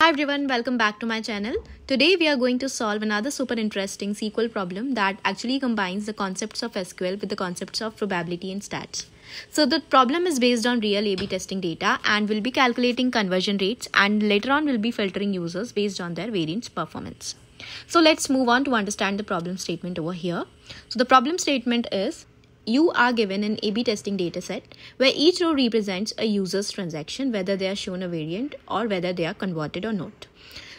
Hi everyone, welcome back to my channel. Today we are going to solve another super interesting SQL problem that actually combines the concepts of SQL with the concepts of probability and stats. So the problem is based on real A-B testing data and we'll be calculating conversion rates and later on we'll be filtering users based on their variance performance. So let's move on to understand the problem statement over here. So the problem statement is you are given an A-B testing dataset where each row represents a user's transaction, whether they are shown a variant or whether they are converted or not.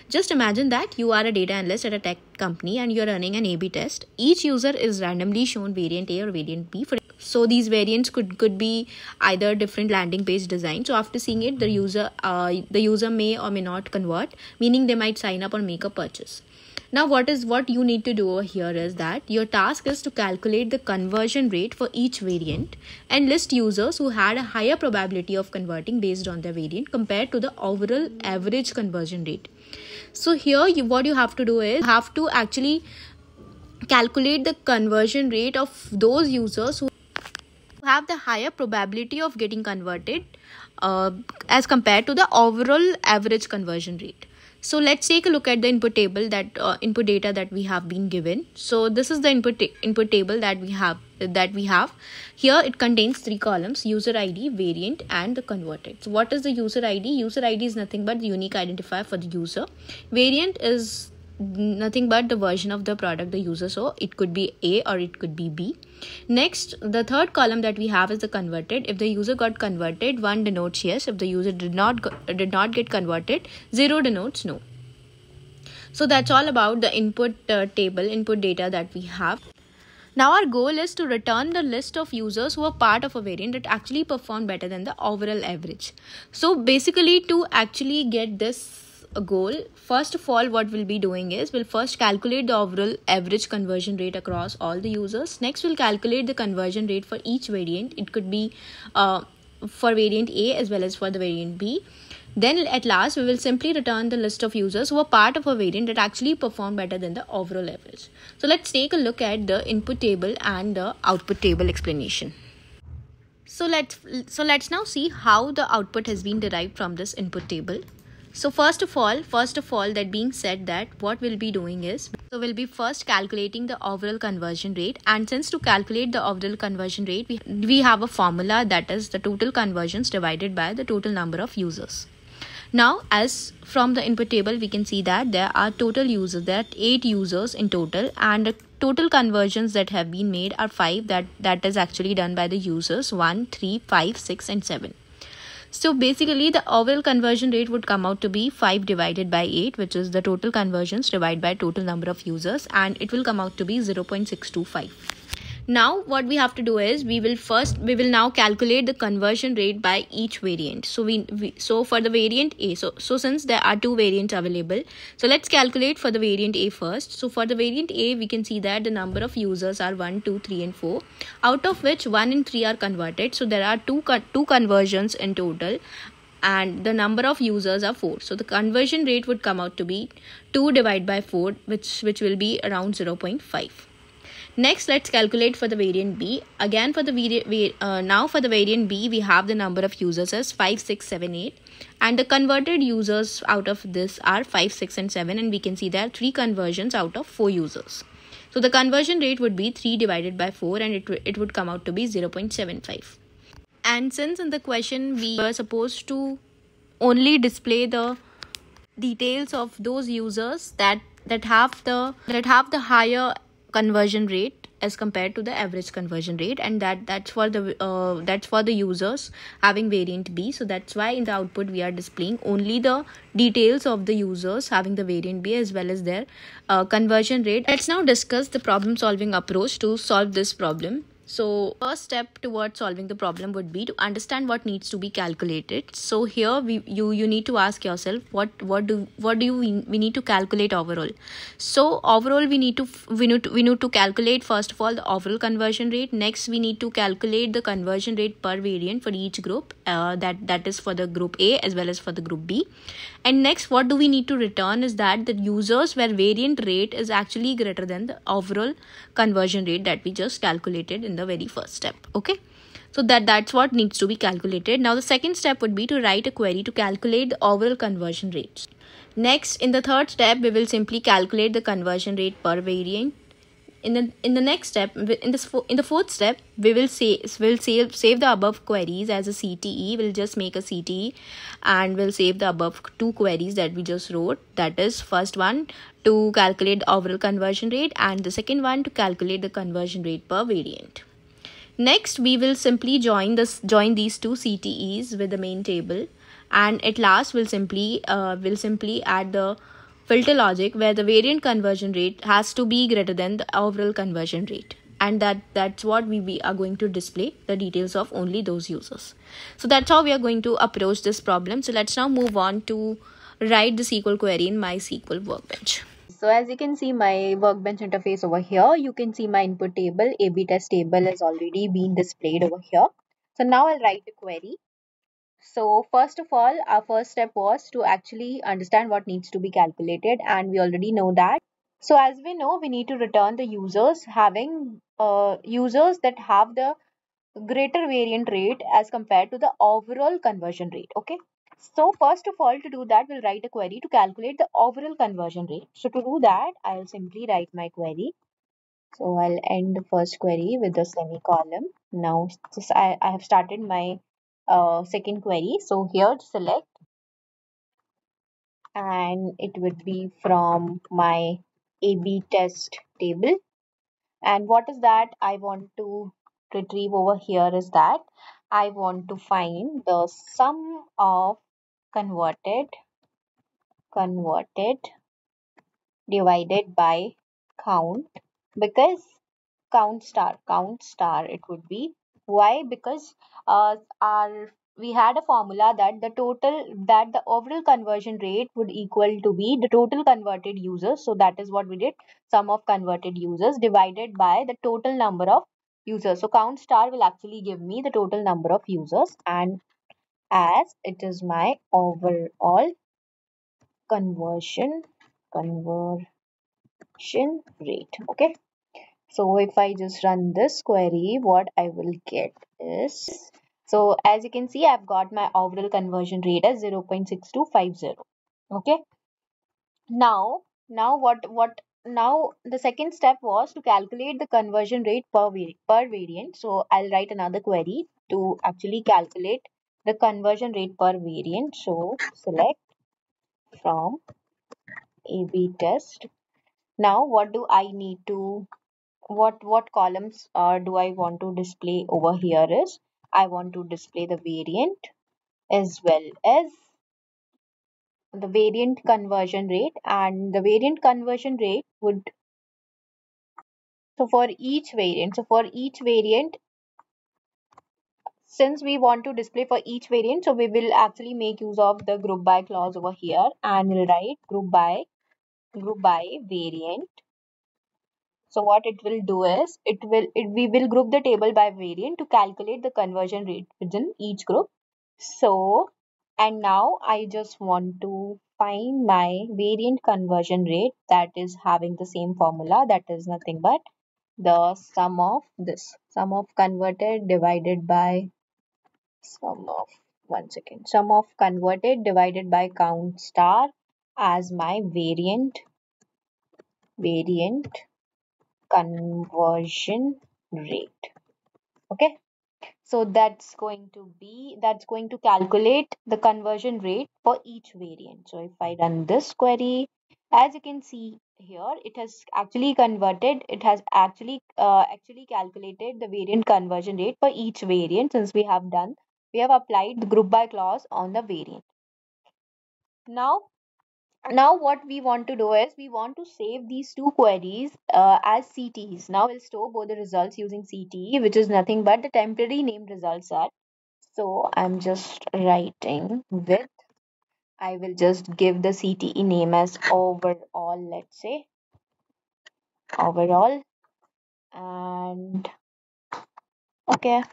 Just imagine that you are a data analyst at a tech company and you're running an A-B test. Each user is randomly shown variant A or variant B. So these variants could could be either different landing page design. So after seeing it, the user uh, the user may or may not convert, meaning they might sign up or make a purchase now what is what you need to do over here is that your task is to calculate the conversion rate for each variant and list users who had a higher probability of converting based on their variant compared to the overall average conversion rate. So here you, what you have to do is have to actually calculate the conversion rate of those users who have the higher probability of getting converted uh, as compared to the overall average conversion rate so let's take a look at the input table that uh, input data that we have been given. So this is the input input table that we have that we have. Here it contains three columns user id variant and the converted. So what is the user id user id is nothing but the unique identifier for the user. Variant is nothing but the version of the product the user saw. It could be a or it could be b. Next the third column that we have is the converted. If the user got converted one denotes yes. If the user did not did not get converted zero denotes no. So that's all about the input uh, table input data that we have. Now our goal is to return the list of users who are part of a variant that actually performed better than the overall average. So basically to actually get this a goal first of all what we'll be doing is we'll first calculate the overall average conversion rate across all the users. Next we'll calculate the conversion rate for each variant. It could be uh, for variant a as well as for the variant b. Then at last we will simply return the list of users who are part of a variant that actually perform better than the overall average. So let's take a look at the input table and the output table explanation. So let's so let's now see how the output has been derived from this input table so first of all first of all that being said that what we'll be doing is so we'll be first calculating the overall conversion rate. And since to calculate the overall conversion rate we, we have a formula that is the total conversions divided by the total number of users. Now as from the input table we can see that there are total users there are 8 users in total. And the total conversions that have been made are 5 that that is actually done by the users 1 3 5 6 and 7 so basically the overall conversion rate would come out to be 5 divided by 8 which is the total conversions divided by total number of users and it will come out to be 0.625 now what we have to do is we will first we will now calculate the conversion rate by each variant. So we, we, so for the variant a so so since there are two variants available so let's calculate for the variant a first. So for the variant a we can see that the number of users are 1 2 3 and 4 out of which 1 and 3 are converted. So there are two two conversions in total and the number of users are 4 so the conversion rate would come out to be 2 divided by 4 which which will be around 0.5 Next, let's calculate for the variant B. Again, for the variant uh, now for the variant B, we have the number of users as 5, 6, 7, 8. And the converted users out of this are 5, 6, and 7. And we can see there are 3 conversions out of 4 users. So the conversion rate would be 3 divided by 4 and it, it would come out to be 0.75. And since in the question we were supposed to only display the details of those users that that have the that have the higher conversion rate as compared to the average conversion rate and that that's for the uh, that's for the users having variant b. So that's why in the output we are displaying only the details of the users having the variant b as well as their uh, conversion rate. Let's now discuss the problem solving approach to solve this problem so first step towards solving the problem would be to understand what needs to be calculated. So here we you you need to ask yourself what what do what do you we, we need to calculate overall. So overall we need to we need to, we need to calculate first of all the overall conversion rate. Next we need to calculate the conversion rate per variant for each group. Uh, that that is for the group A as well as for the group B. And next what do we need to return is that the users where variant rate is actually greater than the overall conversion rate that we just calculated in the very first step okay? So that that's what needs to be calculated. Now the second step would be to write a query to calculate the overall conversion rates. Next, in the third step, we will simply calculate the conversion rate per variant. In the in the next step in this in the fourth step we will say will save save the above queries as a cte we'll just make a cte and we'll save the above two queries that we just wrote. That is first one to calculate the overall conversion rate and the second one to calculate the conversion rate per variant next we will simply join this join these two ctes with the main table. And at last we'll simply uh, will simply add the filter logic where the variant conversion rate has to be greater than the overall conversion rate. And that that's what we, we are going to display the details of only those users. So that's how we are going to approach this problem. So let's now move on to write the sql query in mysql workbench so as you can see my workbench interface over here you can see my input table ab test table has already been displayed over here so now i'll write a query so first of all, our first step was to actually understand what needs to be calculated and we already know that. So as we know, we need to return the users having uh, users that have the greater variant rate as compared to the overall conversion rate. Okay. So first of all, to do that, we'll write a query to calculate the overall conversion rate. So to do that, I'll simply write my query. So I'll end the first query with the semicolon. Now, just I, I have started my uh, second query. So here select and it would be from my A-B test table. And what is that I want to retrieve over here is that I want to find the sum of converted converted divided by count because count star count star it would be. Why? Because uh, our we had a formula that the total that the overall conversion rate would equal to be the total converted users. So that is what we did. Sum of converted users divided by the total number of users. So count star will actually give me the total number of users and as it is my overall conversion conversion rate okay so if I just run this query, what I will get is, so as you can see, I've got my overall conversion rate as 0.6250. Okay. Now, now what, what, now the second step was to calculate the conversion rate per, per variant. So I'll write another query to actually calculate the conversion rate per variant. So select from A-B test. Now what do I need to what what columns uh, do I want to display over here is I want to display the variant as well as the variant conversion rate and the variant conversion rate would so for each variant so for each variant since we want to display for each variant so we will actually make use of the group by clause over here and we'll write group by group by variant so what it will do is it will it, we will group the table by variant to calculate the conversion rate within each group. So and now I just want to find my variant conversion rate that is having the same formula that is nothing but the sum of this sum of converted divided by sum of one second sum of converted divided by count star as my variant variant conversion rate. Okay? So that's going to be that's going to calculate the conversion rate for each variant. So if i run this query as you can see here it has actually converted it has actually uh, actually calculated the variant conversion rate for each variant since we have done we have applied the group by clause on the variant now now what we want to do is we want to save these two queries uh, as CTEs. Now we'll store both the results using CTE, which is nothing but the temporary named results set. So I'm just writing with, I will just give the CTE name as overall, let's say, overall. And okay,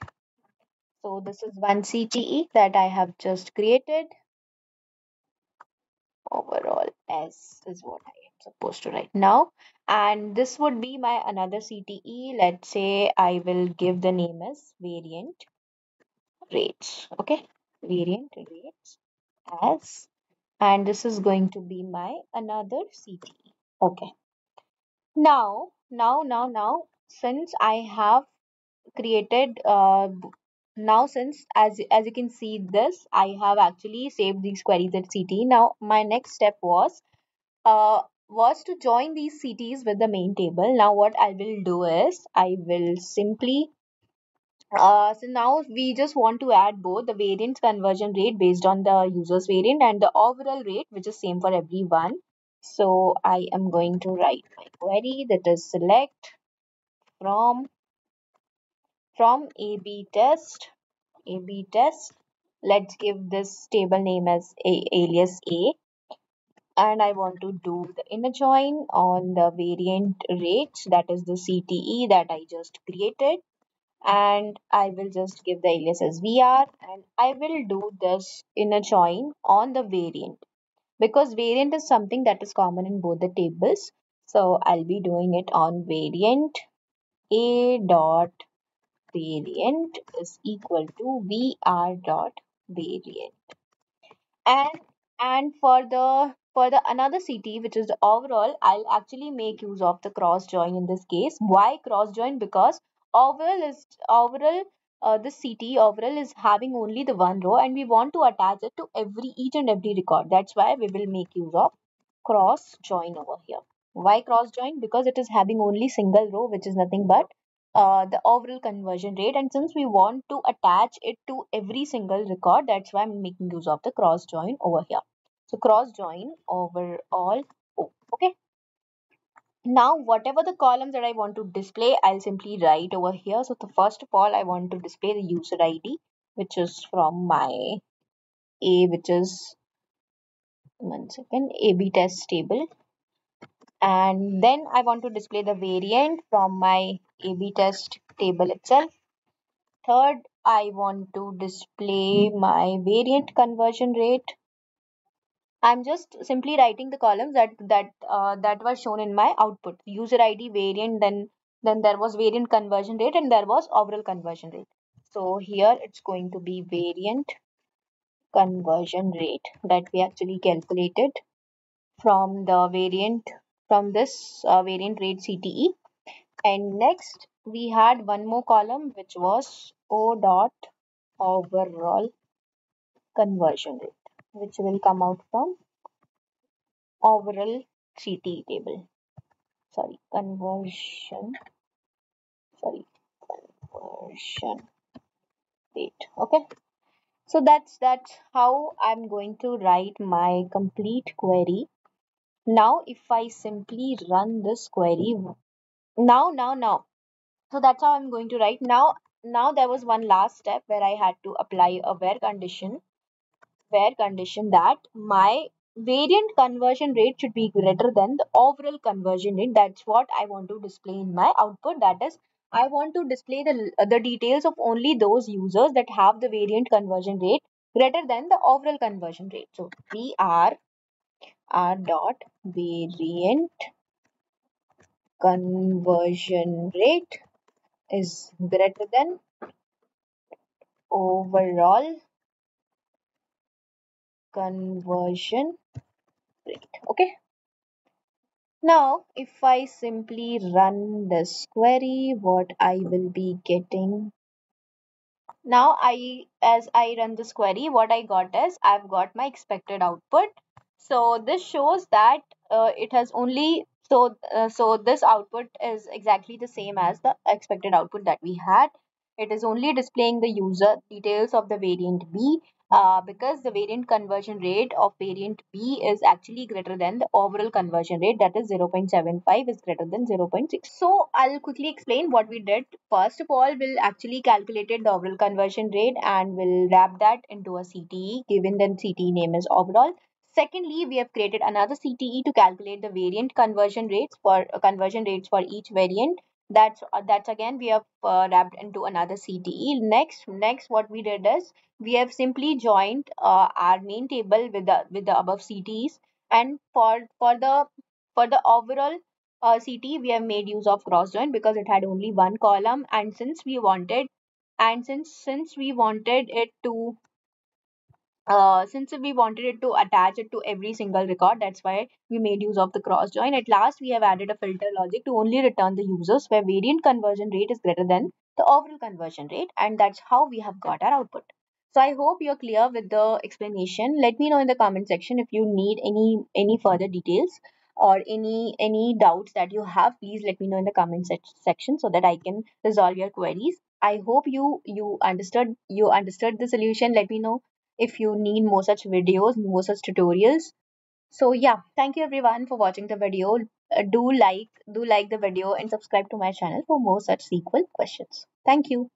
so this is one CTE that I have just created overall s is what I am supposed to write now and this would be my another CTE let's say I will give the name as variant rates. Okay, variant rates as, and this is going to be my another CTE. Okay. Now, now, now, now, since I have created uh, now since as as you can see this I have actually saved these queries at CT. Now my next step was uh was to join these CTs with the main table. Now what I will do is I will simply uh, so now we just want to add both the variance conversion rate based on the user's variant and the overall rate which is same for everyone. So I am going to write my query that is select from from AB test AB test. Let's give this table name as a alias A. And I want to do the inner join on the variant rates that is the CTE that I just created. And I will just give the alias as VR and I will do this inner join on the variant. Because variant is something that is common in both the tables. So I'll be doing it on variant a dot variant is equal to VR dot variant. And and for the for the another CT which is the overall I'll actually make use of the cross join in this case. Why cross join? Because overall is overall uh, the CT overall is having only the one row and we want to attach it to every each and every record. That's why we will make use of cross join over here. Why cross join? Because it is having only single row which is nothing but uh, the overall conversion rate. And since we want to attach it to every single record that's why I'm making use of the cross join over here. So cross join overall oh, okay. Now whatever the columns that I want to display I'll simply write over here. So the first of all I want to display the user ID which is from my A which is one second AB test table. And then I want to display the variant from my A-B test table itself. Third, I want to display my variant conversion rate. I'm just simply writing the columns that that uh, that was shown in my output. User ID, variant, then then there was variant conversion rate and there was overall conversion rate. So here it's going to be variant conversion rate that we actually calculated from the variant from this uh, variant rate CTE. And next we had one more column which was O dot overall conversion rate which will come out from overall CTE table. Sorry, conversion. Sorry, conversion rate. Okay. So that's that's how I'm going to write my complete query now if I simply run this query now now now. So that's how I'm going to write. Now now there was one last step where I had to apply a where condition where condition that my variant conversion rate should be greater than the overall conversion rate. That's what I want to display in my output. That is I want to display the, the details of only those users that have the variant conversion rate greater than the overall conversion rate. So are R dot variant conversion rate is greater than overall conversion rate. Okay. Now, if I simply run this query, what I will be getting now I as I run this query what I got is I've got my expected output so this shows that uh, it has only so uh, so this output is exactly the same as the expected output that we had. It is only displaying the user details of the variant b uh, because the variant conversion rate of variant b is actually greater than the overall conversion rate that is 0.75 is greater than 0.6 so i'll quickly explain what we did. First of all we'll actually calculated the overall conversion rate and we'll wrap that into a cte given the cte name is overall Secondly, we have created another CTE to calculate the variant conversion rates for uh, conversion rates for each variant. That's uh, that's again we have uh, wrapped into another CTE. Next, next what we did is we have simply joined uh, our main table with the with the above CTEs, and for for the for the overall uh, CT we have made use of cross join because it had only one column, and since we wanted and since since we wanted it to uh, since we wanted it to attach it to every single record, that's why we made use of the cross join. At last, we have added a filter logic to only return the users where variant conversion rate is greater than the overall conversion rate, and that's how we have got our output. So I hope you're clear with the explanation. Let me know in the comment section if you need any any further details or any any doubts that you have. Please let me know in the comment section so that I can resolve your queries. I hope you you understood you understood the solution. Let me know if you need more such videos, more such tutorials. So yeah, thank you everyone for watching the video. Uh, do like do like the video and subscribe to my channel for more such SQL questions. Thank you.